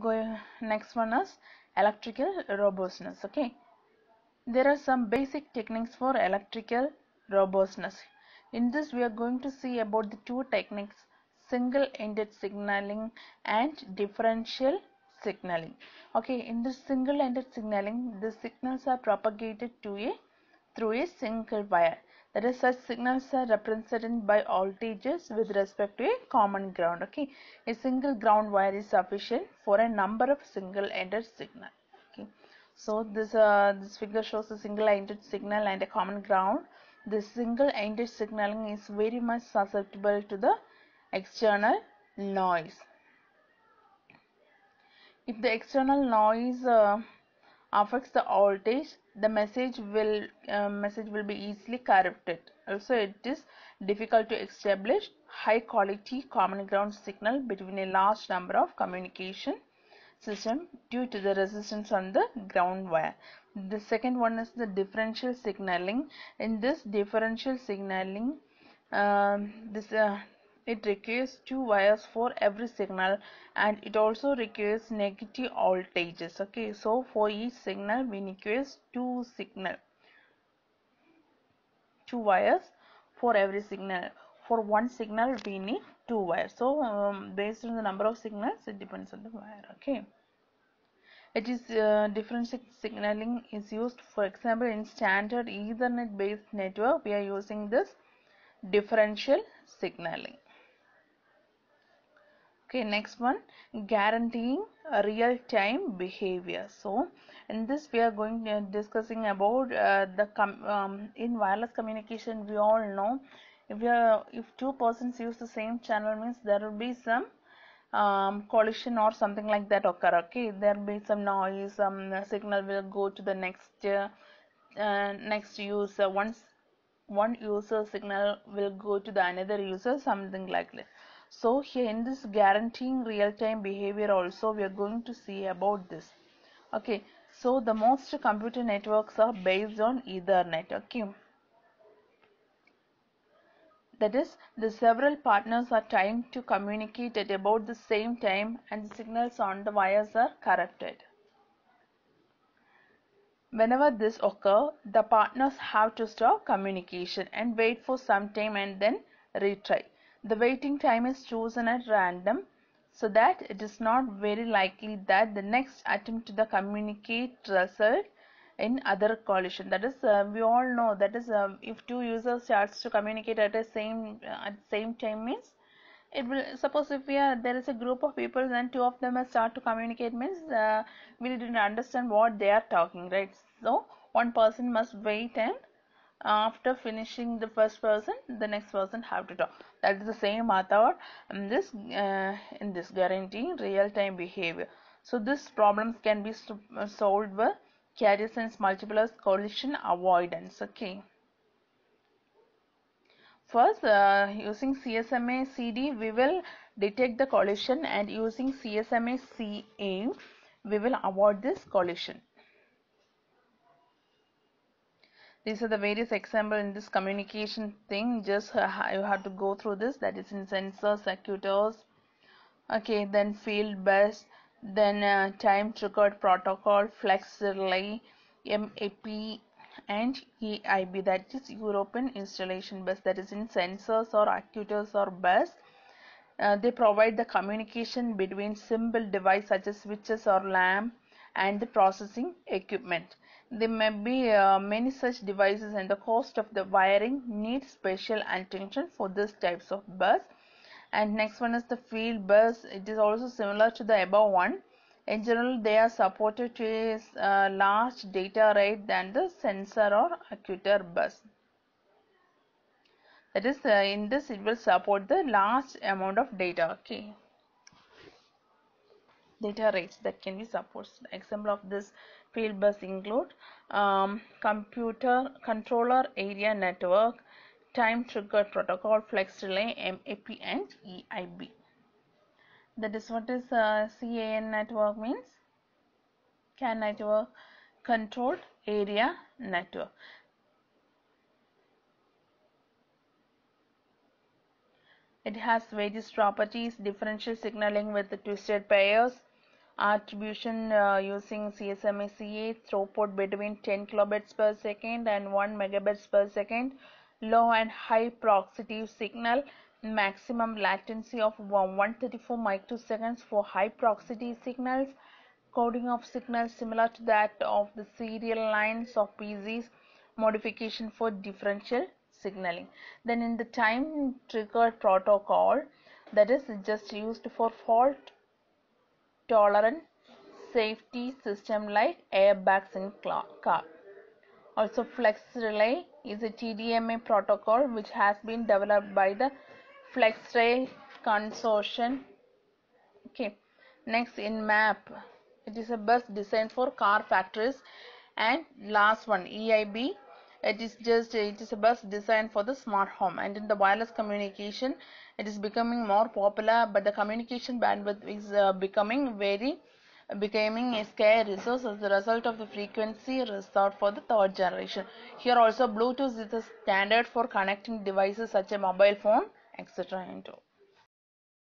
go next one is electrical robustness okay? There are some basic techniques for electrical robustness. In this we are going to see about the two techniques single ended signaling and differential signaling. Okay in this single ended signaling the signals are propagated to a through a single wire that is such signals are represented by voltages with respect to a common ground okay? A single ground wire is sufficient for a number of single ended signal okay? So this uh, this figure shows a single ended signal and a common ground. This single ended signaling is very much susceptible to the external noise. If the external noise uh, affects the voltage the message will uh, message will be easily corrupted. Also it is difficult to establish high quality common ground signal between a large number of communication system due to the resistance on the ground wire. The second one is the differential signaling. In this differential signaling um, this uh, it requires two wires for every signal and it also requires negative voltages okay? So for each signal we requires two signal two wires for every signal. For one signal we need two wires. So um, based on the number of signals it depends on the wire okay? It is uh, differential signaling is used. For example in standard ethernet based network we are using this differential signaling okay next one. Guaranteeing real time behavior. So in this we are going to discussing about uh, the um, in wireless communication we all know if are, if two persons use the same channel means there will be some um, collision or something like that occur okay? There will be some noise some signal will go to the next uh, uh, next user. Once one user signal will go to the another user something like that so here in this guaranteeing real-time behavior also we are going to see about this. Okay so the most computer networks are based on ethernet okay? That is the several partners are trying to communicate at about the same time and the signals on the wires are corrupted. Whenever this occur the partners have to stop communication and wait for some time and then retry the waiting time is chosen at random so that it is not very likely that the next attempt to the communicate result in other collision. That is uh, we all know that is uh, if two users starts to communicate at the same uh, at same time means it will suppose if we are there is a group of people and two of them start to communicate means uh, we didn't understand what they are talking right? So one person must wait and after finishing the first person the next person have to talk. That is the same method in this uh, in this guaranteeing real time behavior. So this problems can be solved with carrier sense multiplexer collision avoidance okay? First uh, using CSMA CD we will detect the collision and using CSMA CA we will avoid this collision these are the various example in this communication thing. Just uh, you have to go through this. That is in sensors actuators okay then field bus then uh, time triggered protocol FlexRay map and eib that is european installation bus. That is in sensors or actuators or bus. Uh, they provide the communication between simple device such as switches or lamp and the processing equipment there may be uh, many such devices and the cost of the wiring needs special attention for these types of bus. And next one is the field bus. It is also similar to the above one. In general they are supported to a uh, large data rate than the sensor or actuator bus. That is uh, in this it will support the large amount of data. Okay data rates that can be supported example of this field bus include um, computer controller area network time trigger protocol FlexRay map and eib that is what is uh, CAN network means? CAN network controlled area network. It has various properties differential signaling with twisted pairs attribution uh, using CSMA CA throughput between 10 kilobits per second and 1 megabits per second low and high proximity signal maximum latency of 134 microseconds for high proximity signals coding of signals similar to that of the serial lines of PCs modification for differential signaling. Then in the time triggered protocol that is just used for fault tolerant safety system like airbags in car. Also flex relay is a TDMA protocol which has been developed by the FlexRay consortium. Okay next in map it is a bus designed for car factories. And last one EIB it is just it is a bus designed for the smart home. And in the wireless communication it is becoming more popular but the communication bandwidth is uh, becoming very becoming a scarce resource as a result of the frequency resort for the third generation. Here also bluetooth is the standard for connecting devices such as mobile phone etc into